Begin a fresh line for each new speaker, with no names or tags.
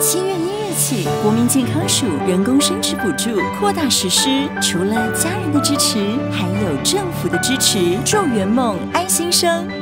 七月一日起国民健康署人工生殖补助扩大实施除了家人的支持还有政府的支持。祝圆梦安心生。